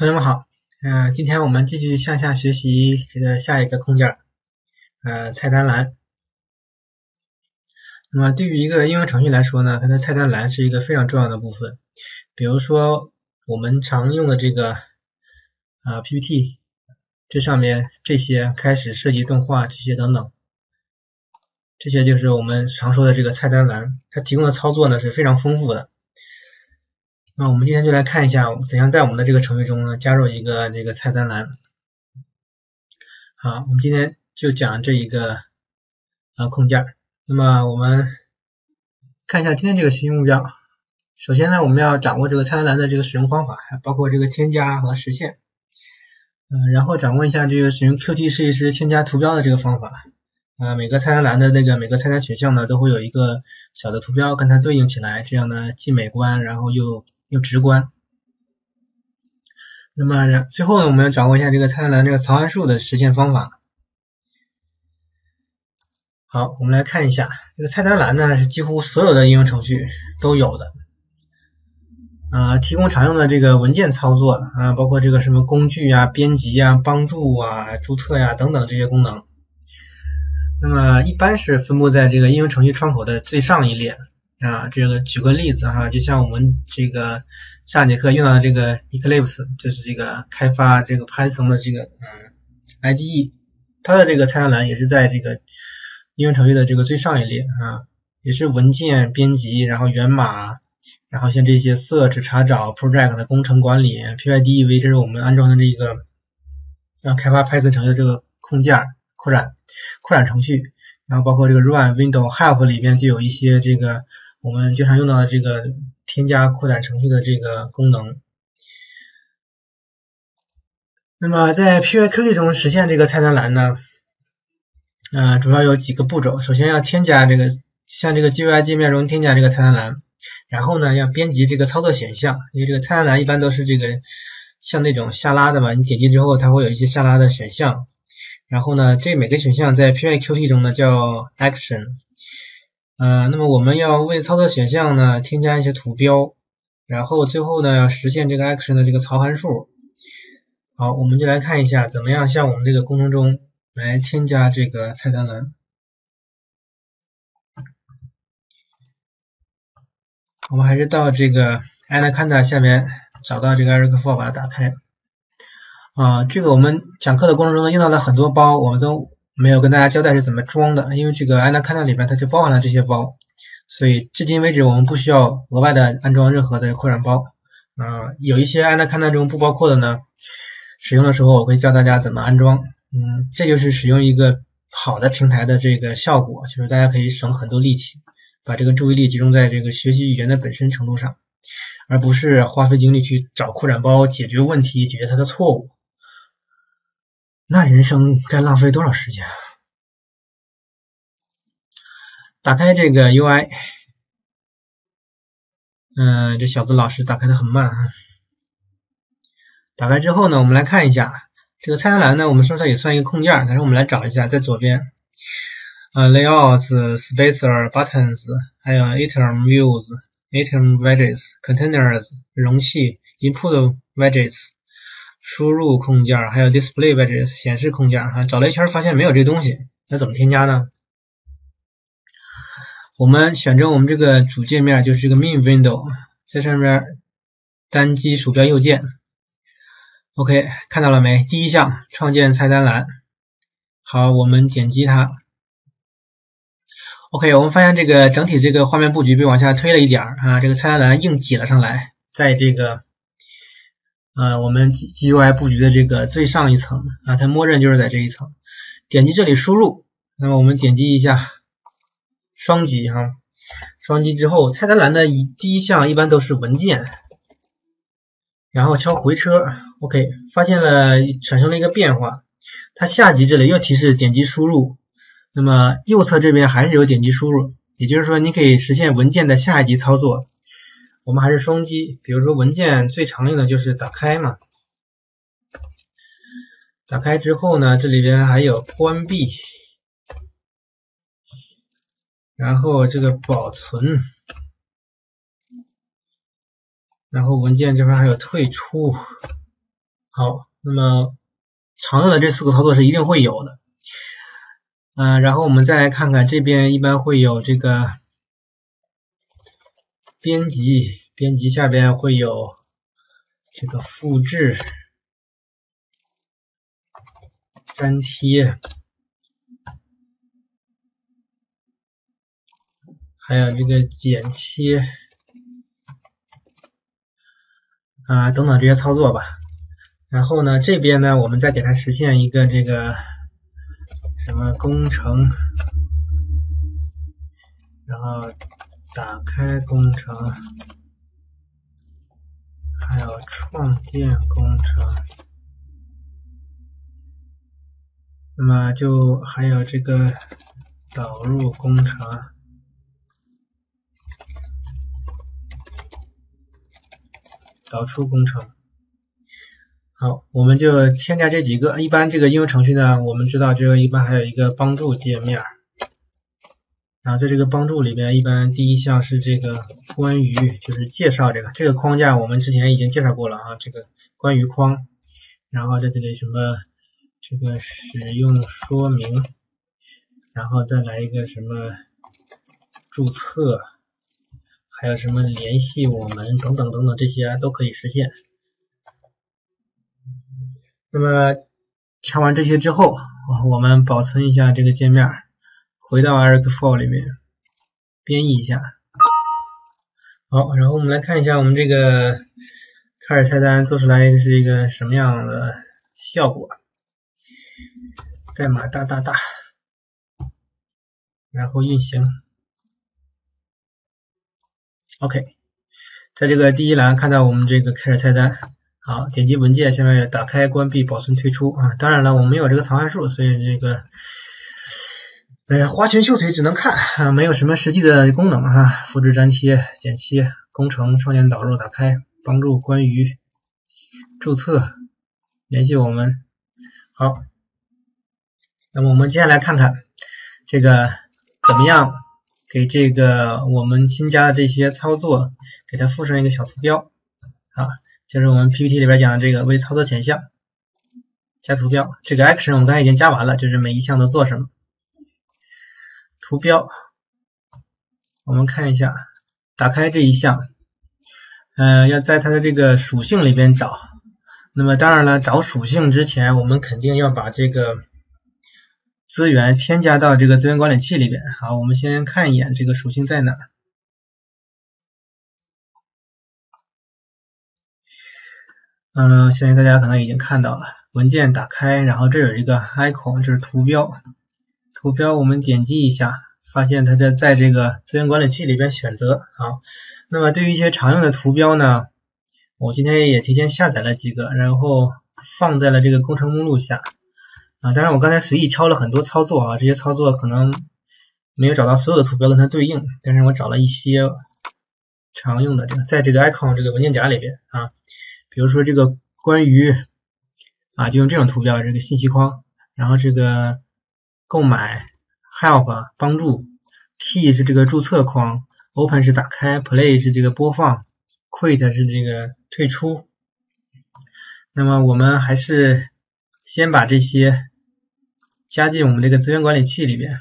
同学们好，嗯、今天我们继续向下学习这个下一个空件，呃，菜单栏。那么对于一个应用程序来说呢，它的菜单栏是一个非常重要的部分。比如说我们常用的这个啊 PPT，这上面这些开始设计动画这些等等，这些就是我们常说的这个菜单栏，它提供的操作呢是非常丰富的。那我们今天就来看一下怎样在我们的这个程序中呢加入一个这个菜单栏。好，我们今天就讲这一个啊控件。那么我们看一下今天这个学习目标。首先呢，我们要掌握这个菜单栏的这个使用方法，还包括这个添加和实现。嗯，然后掌握一下这个使用 Qt 设计师添加图标的这个方法。啊，每个菜单栏的那个每个菜单选项呢，都会有一个小的图标跟它对应起来，这样呢既美观，然后又又直观。那么然最后呢，我们要掌握一下这个菜单栏这个曹函数的实现方法。好，我们来看一下这个菜单栏呢，是几乎所有的应用程序都有的。啊，提供常用的这个文件操作啊，包括这个什么工具啊、编辑啊、帮助啊、注册呀、等等这些功能。那么一般是分布在这个应用程序窗口的最上一列啊。这个举个例子哈，就像我们这个上节课用到的这个 Eclipse，就是这个开发这个 Python 的这个嗯 IDE，它的这个菜单栏也是在这个应用程序的这个最上一列啊，也是文件编辑，然后源码，然后像这些 search 查找、project 的工程管理、pydev，这是我们安装的这个要开发 Python 程序这个控件扩展。扩展程序，然后包括这个 run window help 里边就有一些这个我们经常用到的这个添加扩展程序的这个功能。那么在 pyqt 中实现这个菜单栏呢，呃，主要有几个步骤。首先要添加这个像这个 GUI 界面中添加这个菜单栏，然后呢要编辑这个操作选项，因为这个菜单栏一般都是这个像那种下拉的嘛，你点击之后它会有一些下拉的选项。然后呢，这每个选项在 pyqt 中呢叫 action，呃，那么我们要为操作选项呢添加一些图标，然后最后呢要实现这个 action 的这个槽函数。好，我们就来看一下怎么样向我们这个工程中来添加这个菜单栏。我们还是到这个 Anaconda 下面找到这个 ericfo，把它打开。啊，这个我们讲课的过程中呢，用到了很多包，我们都没有跟大家交代是怎么装的，因为这个 Anaconda 里边它就包含了这些包，所以至今为止我们不需要额外的安装任何的扩展包。啊，有一些 Anaconda 中不包括的呢，使用的时候我会教大家怎么安装。嗯，这就是使用一个好的平台的这个效果，就是大家可以省很多力气，把这个注意力集中在这个学习语言的本身程度上，而不是花费精力去找扩展包解决问题，解决它的错误。那人生该浪费多少时间啊！打开这个 UI，嗯，这小子老师打开的很慢啊。打开之后呢，我们来看一下这个菜单栏呢，我们说它也算一个空件，但是我们来找一下，在左边，呃，layouts、spacer、buttons，还有 item views、item widgets、containers、容器、input widgets。输入控件还有 display widget 显示控件哈，找了一圈发现没有这东西，那怎么添加呢？我们选择我们这个主界面就是这个 main window，在上面单击鼠标右键，OK 看到了没？第一项创建菜单栏，好，我们点击它，OK 我们发现这个整体这个画面布局被往下推了一点啊，这个菜单栏硬挤了上来，在这个。呃，我们 GUI 布局的这个最上一层啊，它默认就是在这一层。点击这里输入，那么我们点击一下，双击哈，双击之后，菜单栏的一第一项一般都是文件，然后敲回车，OK，发现了产生了一个变化，它下级这里又提示点击输入，那么右侧这边还是有点击输入，也就是说你可以实现文件的下一级操作。我们还是双击，比如说文件最常用的就是打开嘛，打开之后呢，这里边还有关闭，然后这个保存，然后文件这边还有退出，好，那么常用的这四个操作是一定会有的。嗯，然后我们再来看看这边一般会有这个编辑，编辑下边会有这个复制、粘贴，还有这个剪切啊等等这些操作吧。然后呢，这边呢，我们再给它实现一个这个。什么工程，然后打开工程，还有创建工程，那么就还有这个导入工程，导出工程。好，我们就添加这几个。一般这个应用程序呢，我们知道这个一般还有一个帮助界面。然后在这个帮助里边，一般第一项是这个关于，就是介绍这个这个框架，我们之前已经介绍过了啊。这个关于框，然后在这里什么这个使用说明，然后再来一个什么注册，还有什么联系我们等等等等这些都可以实现。那么敲完这些之后，我们保存一下这个界面，回到 ArcFlow 里面编译一下。好，然后我们来看一下我们这个开始菜单做出来是一个什么样的效果。代码大大大，然后运行。OK，在这个第一栏看到我们这个开始菜单。好，点击文件，下面打开、关闭、保存、退出啊。当然了，我们有这个藏函数，所以这个哎呀花拳绣腿只能看啊，没有什么实际的功能哈。复制、粘贴、剪切、工程、创建、导入、打开、帮助、关于、注册、联系我们。好，那么我们接下来看看这个怎么样给这个我们新加的这些操作给它附上一个小图标啊。就是我们 PPT 里边讲的这个为操作前项加图标，这个 action 我们刚才已经加完了，就是每一项都做什么。图标，我们看一下，打开这一项，嗯，要在它的这个属性里边找。那么当然了，找属性之前，我们肯定要把这个资源添加到这个资源管理器里边。好，我们先看一眼这个属性在哪。嗯，相信大家可能已经看到了，文件打开，然后这有一个 icon，这是图标。图标我们点击一下，发现它在在这个资源管理器里边选择。好，那么对于一些常用的图标呢，我今天也提前下载了几个，然后放在了这个工程目录下。啊，当然我刚才随意敲了很多操作啊，这些操作可能没有找到所有的图标跟它对应，但是我找了一些常用的这个，在这个 icon 这个文件夹里边啊。比如说这个关于啊，就用这种图标，这个信息框，然后这个购买，help 帮助，key 是这个注册框，open 是打开，play 是这个播放，quit 是这个退出。那么我们还是先把这些加进我们这个资源管理器里边，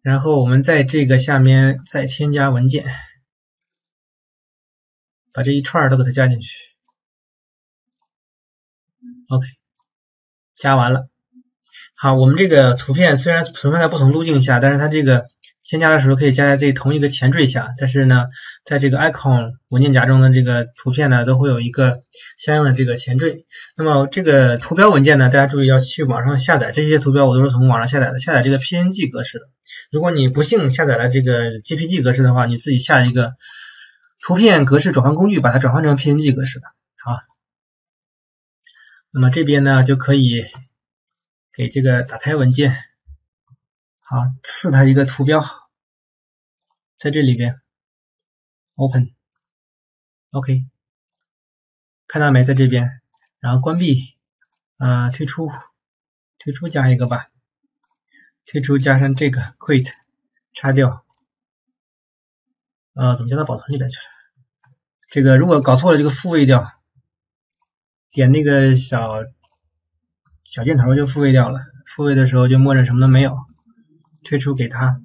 然后我们在这个下面再添加文件。把这一串都给它加进去，OK，加完了。好，我们这个图片虽然存放在不同路径下，但是它这个先加的时候可以加在这同一个前缀下。但是呢，在这个 icon 文件夹中的这个图片呢，都会有一个相应的这个前缀。那么这个图标文件呢，大家注意要去网上下载，这些图标我都是从网上下载的，下载这个 PNG 格式的。如果你不幸下载了这个 JPG 格式的话，你自己下一个。图片格式转换工具把它转换成 PNG 格式的，好，那么这边呢就可以给这个打开文件，好，赐它一个图标，在这里边，Open，OK，看到没，在这边，然后关闭，啊，退出，退出加一个吧，退出加上这个 Quit，叉掉，呃，怎么加到保存里边去了？这个如果搞错了，这个复位掉，点那个小小箭头就复位掉了。复位的时候就默认什么都没有，退出给他。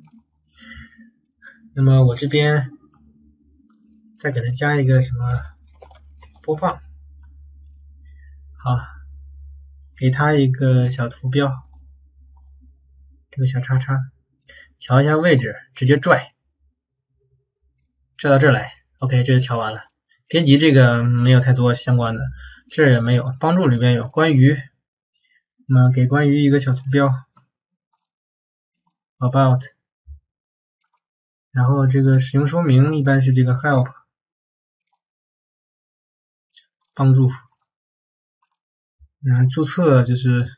那么我这边再给它加一个什么播放，好，给它一个小图标，这个小叉叉，调一下位置，直接拽，拽到这儿来。OK，这就调完了。编辑这个没有太多相关的，这也没有。帮助里边有关于，那给关于一个小图标，about。然后这个使用说明一般是这个 help 帮助，然后注册就是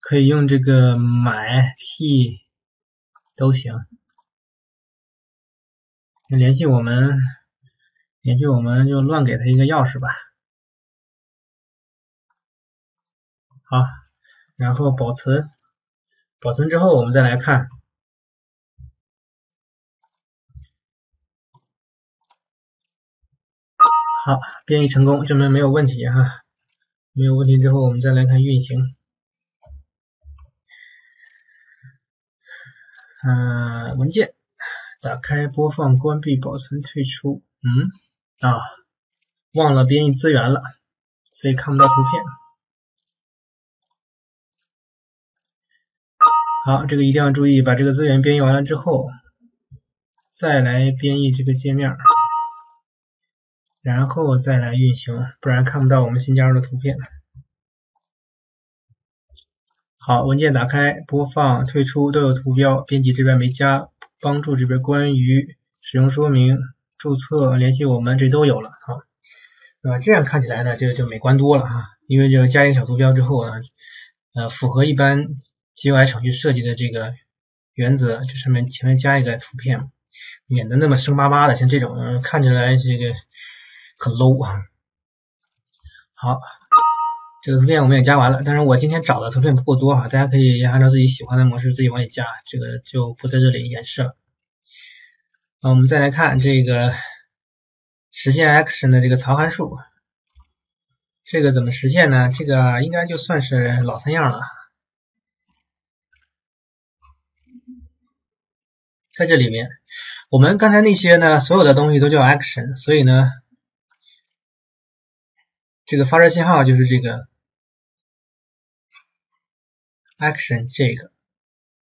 可以用这个买 key 都行，联系我们也就我们就乱给他一个钥匙吧，好，然后保存保存之后我们再来看。好，编译成功，证明没有问题哈。没有问题之后，我们再来看运行。嗯，文件，打开，播放，关闭，保存，退出。嗯，啊，忘了编译资源了，所以看不到图片。好，这个一定要注意，把这个资源编译完了之后，再来编译这个界面。然后再来运行，不然看不到我们新加入的图片。好，文件打开，播放、退出都有图标，编辑这边没加，帮助这边关于使用说明、注册、联系我们这都有了啊。那这样看起来呢，就就美观多了哈，因为就加一个小图标之后呢，呃，符合一般 GUI 程序设计的这个原则，就上面前面加一个图片，免得那么生巴巴的，像这种看起来这个。很 low 啊！好，这个图片我们也加完了，但是我今天找的图片不够多哈，大家可以按照自己喜欢的模式自己往里加，这个就不在这里演示了。那，我们再来看这个实现 action 的这个槽函数，这个怎么实现呢？这个应该就算是老三样了，在这里面，我们刚才那些呢，所有的东西都叫 action，所以呢。这个发射信号就是这个 action 这个，